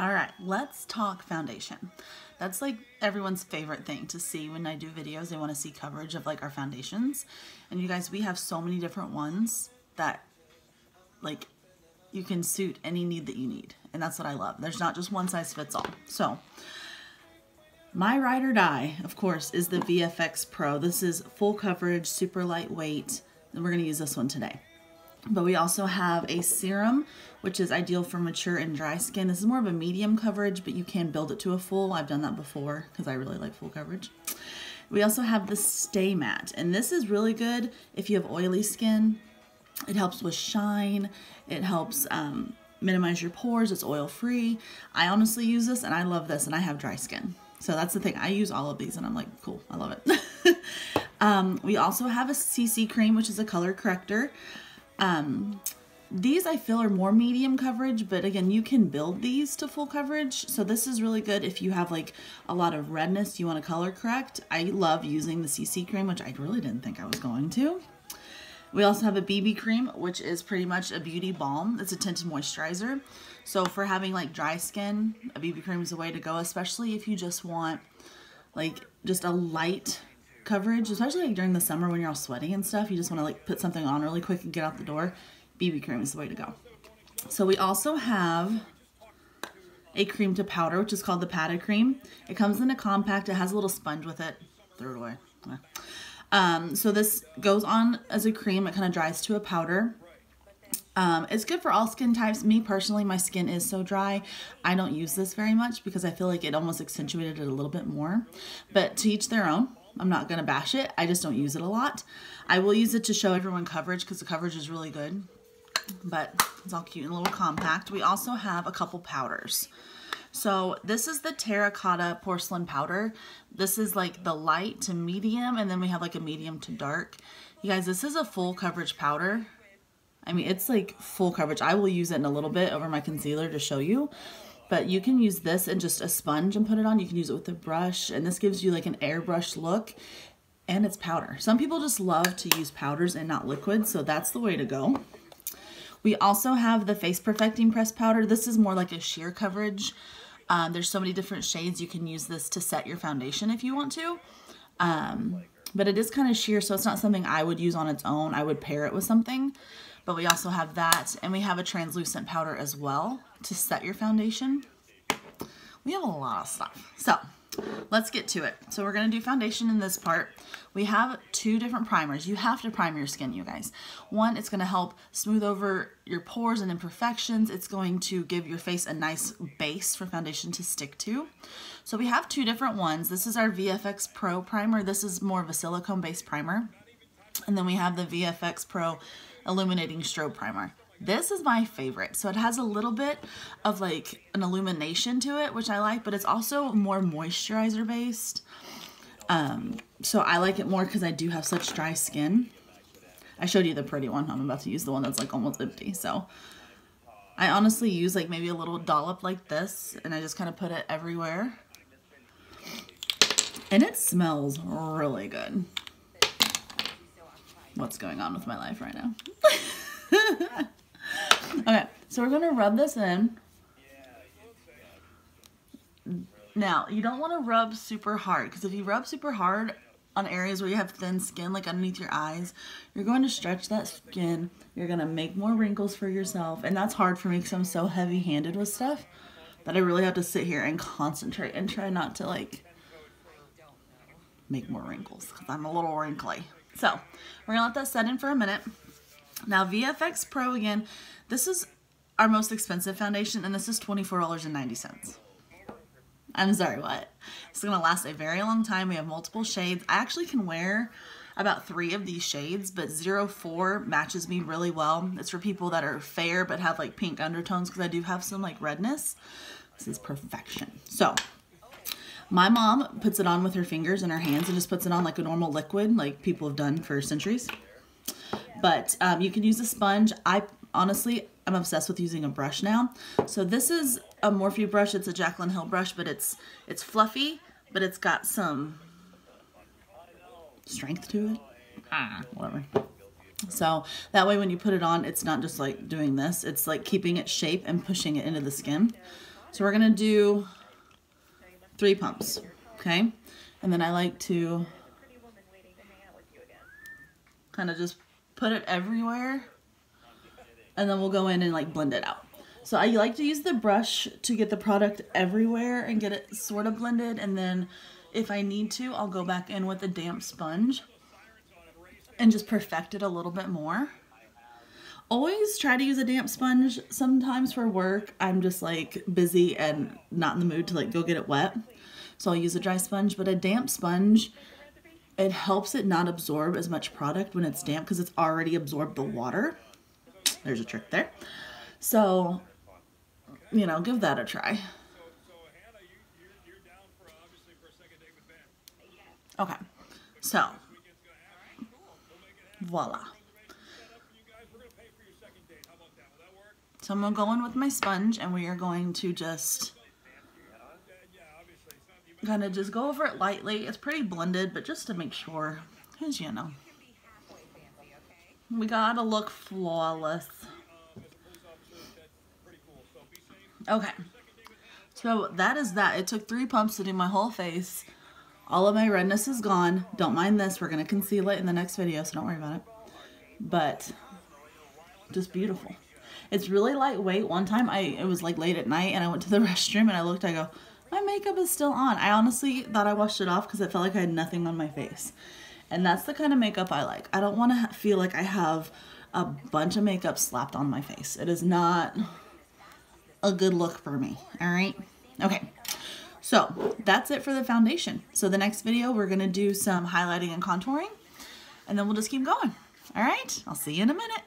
All right, let's talk foundation. That's like everyone's favorite thing to see when I do videos. They want to see coverage of like our foundations. And you guys, we have so many different ones that like you can suit any need that you need. And that's what I love. There's not just one size fits all. So my ride or die, of course, is the VFX Pro. This is full coverage, super lightweight, and we're going to use this one today. But we also have a serum, which is ideal for mature and dry skin. This is more of a medium coverage, but you can build it to a full. I've done that before because I really like full coverage. We also have the Stay Matte, and this is really good if you have oily skin. It helps with shine. It helps um, minimize your pores. It's oil free. I honestly use this and I love this and I have dry skin. So that's the thing. I use all of these and I'm like, cool, I love it. um, we also have a CC cream, which is a color corrector. Um, these I feel are more medium coverage, but again, you can build these to full coverage. So this is really good if you have like a lot of redness you want to color correct. I love using the CC cream, which I really didn't think I was going to. We also have a BB cream, which is pretty much a beauty balm. It's a tinted moisturizer. So for having like dry skin, a BB cream is the way to go, especially if you just want like just a light coverage, especially like during the summer when you're all sweaty and stuff. You just want to like put something on really quick and get out the door. BB cream is the way to go. So we also have a cream to powder, which is called the Padded Cream. It comes in a compact. It has a little sponge with it. Throw it away. Um, so this goes on as a cream. It kind of dries to a powder. Um, it's good for all skin types. Me personally, my skin is so dry. I don't use this very much because I feel like it almost accentuated it a little bit more. But to each their own. I'm not going to bash it. I just don't use it a lot. I will use it to show everyone coverage because the coverage is really good. But it's all cute and a little compact. We also have a couple powders. So this is the terracotta porcelain powder. This is like the light to medium and then we have like a medium to dark. You guys, this is a full coverage powder. I mean, it's like full coverage. I will use it in a little bit over my concealer to show you. But you can use this and just a sponge and put it on. You can use it with a brush. And this gives you like an airbrush look. And it's powder. Some people just love to use powders and not liquids. So that's the way to go. We also have the Face Perfecting Press Powder. This is more like a sheer coverage. Um, there's so many different shades. You can use this to set your foundation if you want to. Um, but it is kind of sheer, so it's not something I would use on its own. I would pair it with something. But we also have that, and we have a translucent powder as well to set your foundation. We have a lot of stuff. So let's get to it. So we're going to do foundation in this part. We have two different primers. You have to prime your skin, you guys. One, it's going to help smooth over your pores and imperfections. It's going to give your face a nice base for foundation to stick to. So we have two different ones. This is our VFX Pro primer. This is more of a silicone-based primer. And then we have the VFX Pro Illuminating Strobe Primer. This is my favorite. So it has a little bit of like an illumination to it, which I like, but it's also more moisturizer based. Um, so I like it more because I do have such dry skin. I showed you the pretty one. I'm about to use the one that's like almost empty. So I honestly use like maybe a little dollop like this and I just kind of put it everywhere. And it smells really good. What's going on with my life right now? Okay, so we're to rub this in. Now, you don't want to rub super hard because if you rub super hard on areas where you have thin skin, like underneath your eyes, you're going to stretch that skin. You're going to make more wrinkles for yourself. And that's hard for me because I'm so heavy-handed with stuff that I really have to sit here and concentrate and try not to like make more wrinkles because I'm a little wrinkly. So we're to let that set in for a minute. Now VFX Pro again, this is our most expensive foundation and this is $24.90. I'm sorry, what? It's to last a very long time. We have multiple shades. I actually can wear about three of these shades, but 04 matches me really well. It's for people that are fair but have like pink undertones because I do have some like redness. This is perfection. So my mom puts it on with her fingers and her hands and just puts it on like a normal liquid like people have done for centuries. But um, you can use a sponge. I honestly, I'm obsessed with using a brush now. So this is a Morphe brush. It's a Jaclyn Hill brush, but it's it's fluffy, but it's got some strength to it. Ah, whatever. So that way when you put it on, it's not just like doing this. It's like keeping it shape and pushing it into the skin. So we're going to do three pumps, okay? And then I like to kind of just put it everywhere and then we'll go in and like blend it out. So I like to use the brush to get the product everywhere and get it sort of blended and then if I need to, I'll go back in with a damp sponge and just perfect it a little bit more. Always try to use a damp sponge. Sometimes for work, I'm just like busy and not in the mood to like go get it wet. So I'll use a dry sponge, but a damp sponge, it helps it not absorb as much product when it's damp because it's already absorbed the water. There's a trick there. So, you know, give that a try. Okay, so voila. So I'm going to go in with my sponge and we are going to just kind of just go over it lightly. It's pretty blended, but just to make sure, because you know, we gotta look flawless. Okay, so that is that. It took three pumps to do my whole face. All of my redness is gone. Don't mind this. We're going to conceal it in the next video, so don't worry about it. But just beautiful. It's really lightweight. One time I it was like late at night and I went to the restroom and I looked, I go, my makeup is still on. I honestly thought I washed it off because it felt like I had nothing on my face. And that's the kind of makeup I like. I don't want to feel like I have a bunch of makeup slapped on my face. It is not a good look for me. All right. Okay. So that's it for the foundation. So the next video, we're going to do some highlighting and contouring and then we'll just keep going. All right. I'll see you in a minute.